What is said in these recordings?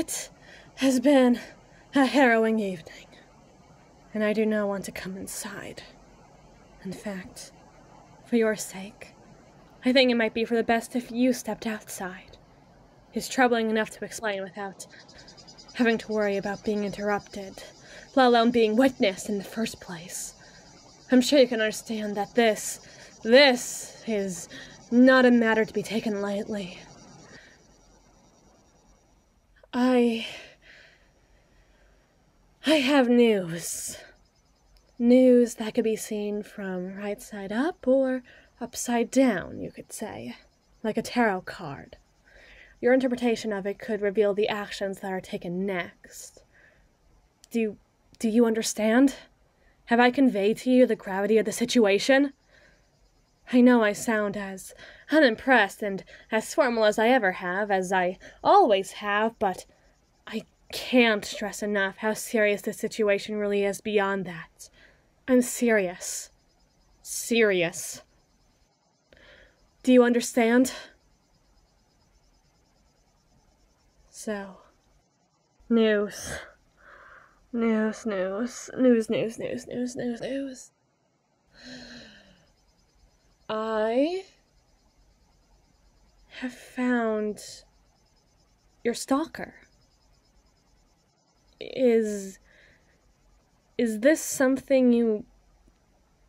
It has been a harrowing evening, and I do not want to come inside. In fact, for your sake, I think it might be for the best if you stepped outside. It's troubling enough to explain without having to worry about being interrupted, let alone being witnessed in the first place. I'm sure you can understand that this, this is not a matter to be taken lightly. I. I have news. News that could be seen from right side up or upside down, you could say, like a tarot card. Your interpretation of it could reveal the actions that are taken next. Do you, do you understand? Have I conveyed to you the gravity of the situation? I know I sound as unimpressed and as formal as I ever have, as I always have, but I can't stress enough how serious the situation really is beyond that. I'm serious. Serious. Do you understand? So, news. News, news, news, news, news, news, news, news. I have found your stalker. Is is this something you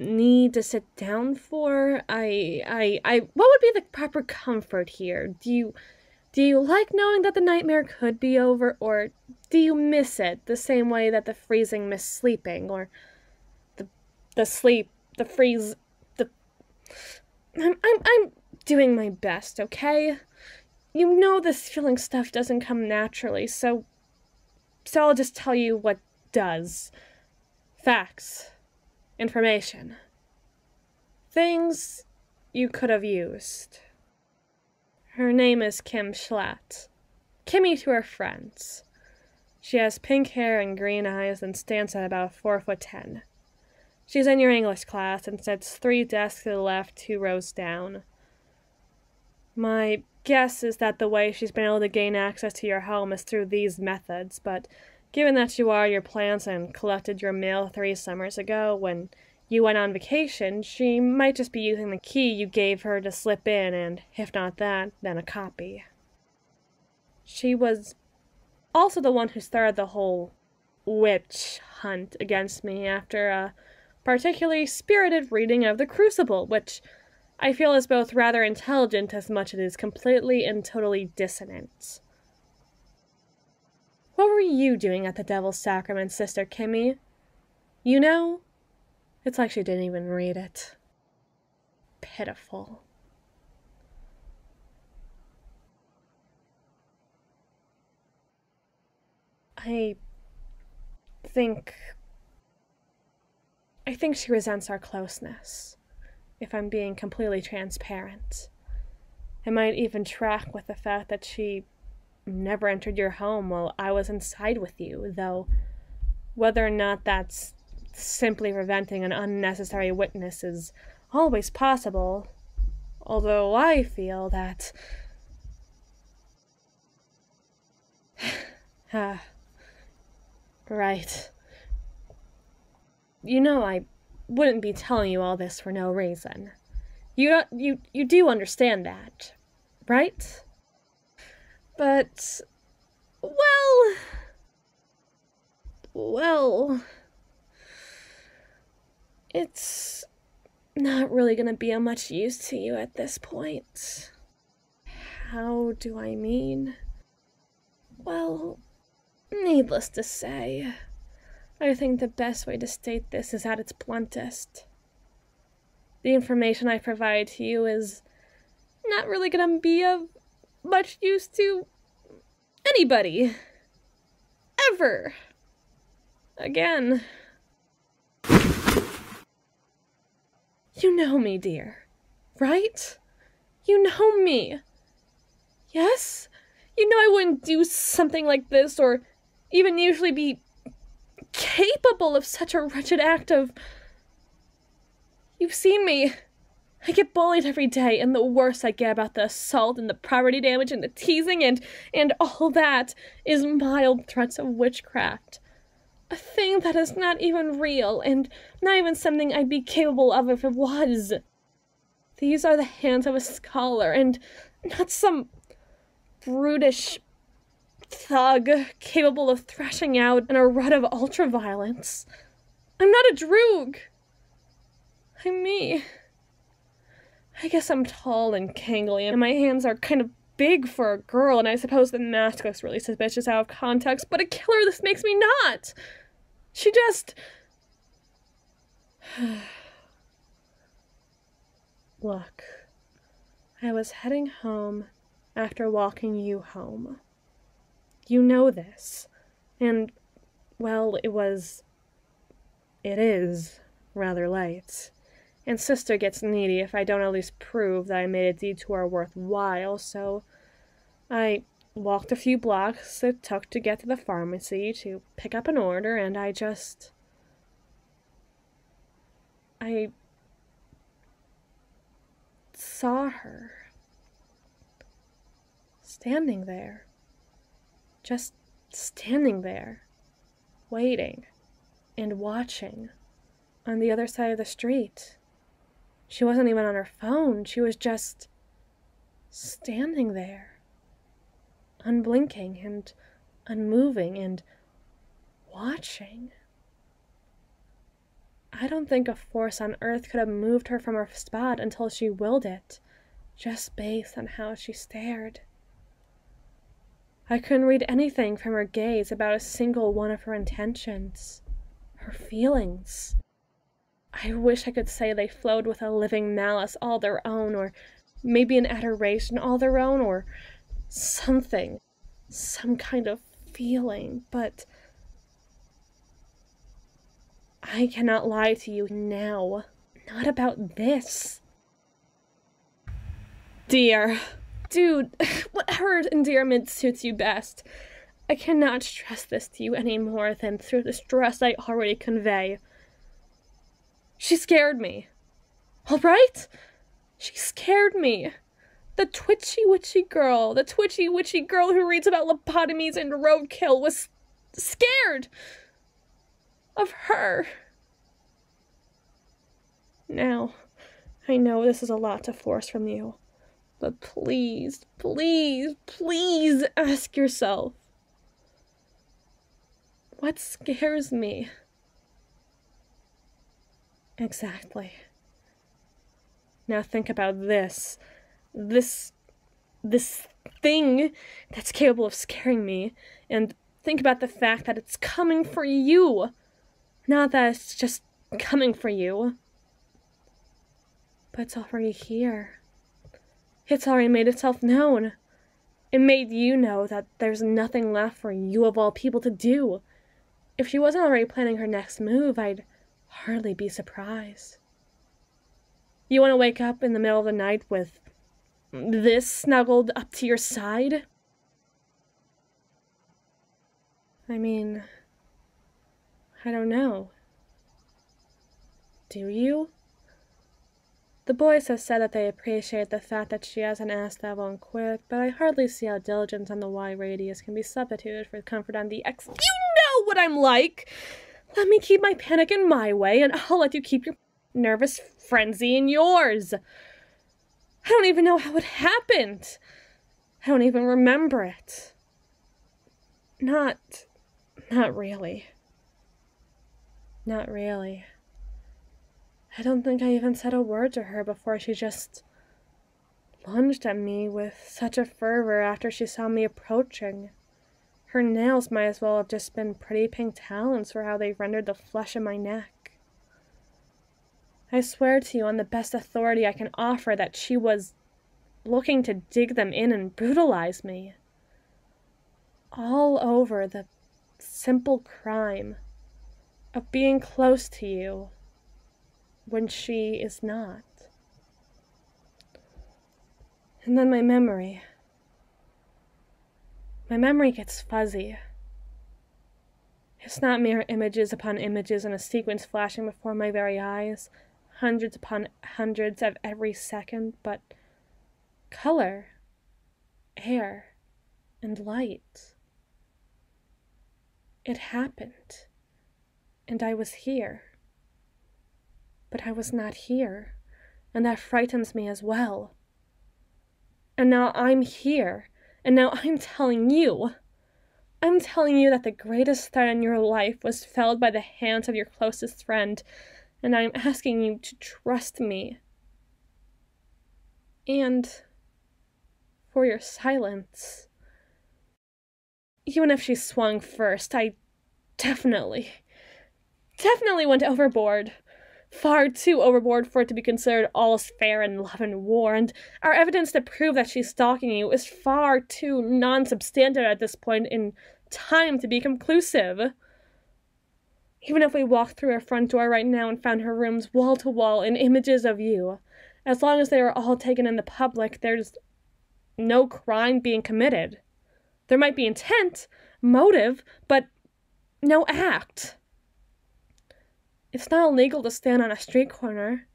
need to sit down for? I I I what would be the proper comfort here? Do you do you like knowing that the nightmare could be over or do you miss it the same way that the freezing miss sleeping or the the sleep the freeze the I'm, I'm, I'm doing my best, okay? You know this feeling stuff doesn't come naturally, so. So I'll just tell you what does. Facts. Information. Things you could have used. Her name is Kim Schlatt. Kimmy to her friends. She has pink hair and green eyes and stands at about four foot ten. She's in your English class and sits three desks to the left, two rows down. My guess is that the way she's been able to gain access to your home is through these methods, but given that you are your plants and collected your mail three summers ago when you went on vacation, she might just be using the key you gave her to slip in, and if not that, then a copy. She was also the one who started the whole witch hunt against me after a particularly spirited reading of The Crucible, which I feel is both rather intelligent as much as it is completely and totally dissonant. What were you doing at the Devil's Sacrament, Sister Kimmy? You know, it's like she didn't even read it. Pitiful. I think I think she resents our closeness, if I'm being completely transparent. It might even track with the fact that she never entered your home while I was inside with you, though whether or not that's simply preventing an unnecessary witness is always possible. Although I feel that. ah. right. You know I wouldn't be telling you all this for no reason. You don't, you you do understand that, right? But well well it's not really going to be of much use to you at this point. How do I mean? Well, needless to say, I think the best way to state this is at its bluntest. The information I provide to you is not really gonna be of much use to anybody. Ever. Again. You know me, dear. Right? You know me. Yes? You know I wouldn't do something like this or even usually be capable of such a wretched act of. You've seen me. I get bullied every day, and the worst I get about the assault and the property damage and the teasing and and all that is mild threats of witchcraft. A thing that is not even real, and not even something I'd be capable of if it was. These are the hands of a scholar, and not some brutish thug capable of thrashing out in a rut of ultraviolence. I'm not a droog. I'm me. I guess I'm tall and gangly, and my hands are kind of big for a girl, and I suppose the mask looks really suspicious out of context, but a killer this makes me not! She just. Look, I was heading home after walking you home. You know this, and, well, it was. It is rather late and sister gets needy if I don't at least prove that I made a detour worthwhile, so I walked a few blocks it took to get to the pharmacy to pick up an order, and I just. I saw her standing there. Just standing there, waiting and watching on the other side of the street. She wasn't even on her phone. She was just standing there, unblinking and unmoving and watching. I don't think a force on earth could have moved her from her spot until she willed it, just based on how she stared. I couldn't read anything from her gaze about a single one of her intentions, her feelings. I wish I could say they flowed with a living malice all their own, or maybe an adoration all their own, or something, some kind of feeling, but I cannot lie to you now. Not about this. Dear, dude, whatever endearment suits you best. I cannot stress this to you any more than through the stress I already convey. She scared me. All right? She scared me. The twitchy witchy girl, the twitchy witchy girl who reads about lobotomies and roadkill was scared of her. Now, I know this is a lot to force from you, but please, please, please ask yourself what scares me? Exactly. Now think about this. This. this thing that's capable of scaring me, and think about the fact that it's coming for you. Not that it's just coming for you, but it's already here. It's already made itself known. It made you know that there's nothing left for you of all people to do. If she wasn't already planning her next move, I'd hardly be surprised. You want to wake up in the middle of the night with this snuggled up to your side? I mean, I don't know. Do you? The boys have said that they appreciate the fact that she hasn't asked that one quick, but I hardly see how diligence on the Y radius can be substituted for comfort on the X. You know what I'm like! Let me keep my panic in my way, and I'll let you keep your nervous frenzy in yours. I don't even know how it happened. I don't even remember it. Not. not really. Not really. I don't think I even said a word to her before she just lunged at me with such a fervor after she saw me approaching. Her nails might as well have just been pretty pink talons for how they rendered the flesh of my neck. I swear to you on the best authority I can offer that she was looking to dig them in and brutalize me. All over the simple crime of being close to you when she is not. And then my memory. My memory gets fuzzy. It's not mere images upon images in a sequence flashing before my very eyes. hundreds upon hundreds of every second, but color, air, and light. It happened, and I was here. But I was not here, and that frightens me as well. And now I'm here, and now I'm telling you. I'm telling you that the greatest threat in your life was felled by the hands of your closest friend, and I'm asking you to trust me. And for your silence. Even if she swung first, I definitely, definitely went overboard far too overboard for it to be considered all's fair in love and war, and our evidence to prove that she's stalking you is far too non substantive at this point in time to be conclusive. Even if we walked through her front door right now and found her rooms wall to wall in images of you, as long as they were all taken in the public, there's no crime being committed. There might be intent, motive, but no act. It's not illegal to stand on a street corner.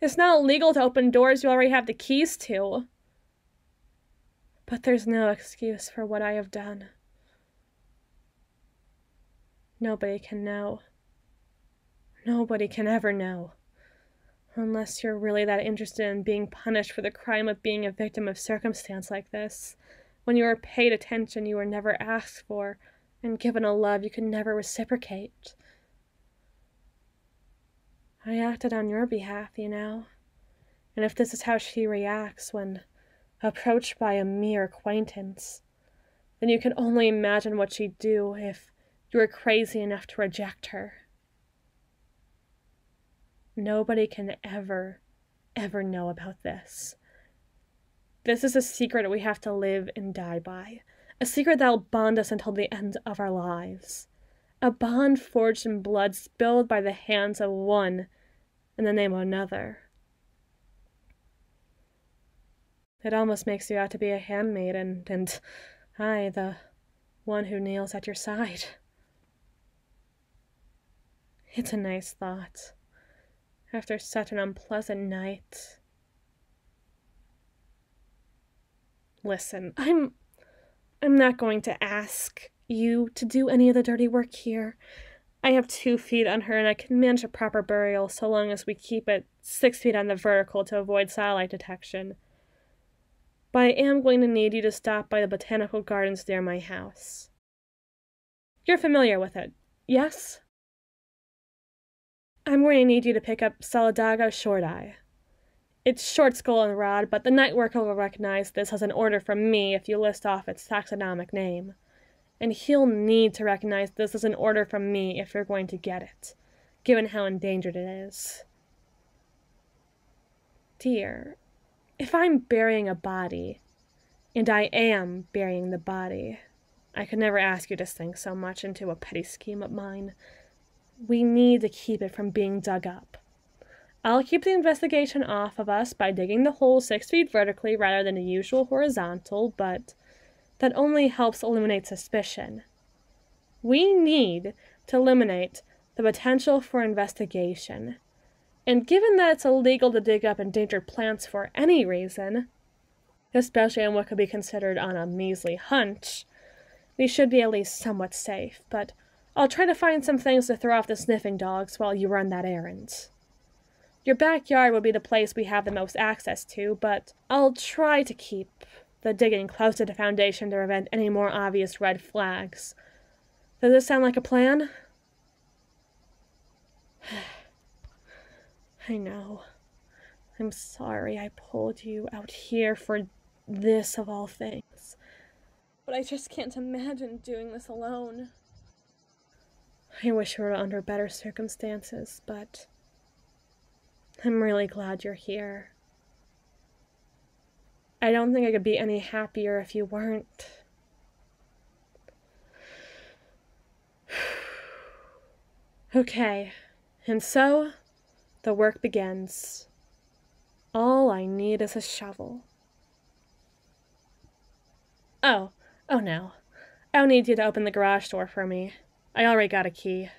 It's not illegal to open doors you already have the keys to. But there's no excuse for what I have done. Nobody can know. Nobody can ever know. Unless you're really that interested in being punished for the crime of being a victim of circumstance like this, when you were paid attention you were never asked for, and given a love you could never reciprocate. I acted on your behalf, you know. And if this is how she reacts when approached by a mere acquaintance, then you can only imagine what she'd do if you were crazy enough to reject her. Nobody can ever, ever know about this. This is a secret we have to live and die by, a secret that'll bond us until the end of our lives a bond forged in blood spilled by the hands of one in the name of another. It almost makes you out to be a handmaiden, and I, the one who kneels at your side. It's a nice thought. After such an unpleasant night. Listen, I'm I'm not going to ask you to do any of the dirty work here. I have two feet on her and I can manage a proper burial so long as we keep it six feet on the vertical to avoid satellite detection. But I am going to need you to stop by the botanical gardens near my house. You're familiar with it, yes? I'm going to need you to pick up Solidago shortii. It's Short's goldenrod, but the night worker will recognize this as an order from me if you list off its taxonomic name and he'll need to recognize this as an order from me if you're going to get it, given how endangered it is. Dear, if I'm burying a body, and I am burying the body, I could never ask you to sink so much into a petty scheme of mine. We need to keep it from being dug up. I'll keep the investigation off of us by digging the hole six feet vertically rather than the usual horizontal, but that only helps eliminate suspicion. We need to eliminate the potential for investigation. And given that it's illegal to dig up endangered plants for any reason, especially on what could be considered on a measly hunch, we should be at least somewhat safe, but I'll try to find some things to throw off the sniffing dogs while you run that errand. Your backyard would be the place we have the most access to, but I'll try to keep the digging close to the foundation to prevent any more obvious red flags. Does this sound like a plan? I know. I'm sorry I pulled you out here for this of all things. But I just can't imagine doing this alone. I wish we were under better circumstances, but I'm really glad you're here. I don't think I could be any happier if you weren't. okay, and so the work begins. All I need is a shovel. Oh, oh no. I'll need you to open the garage door for me. I already got a key.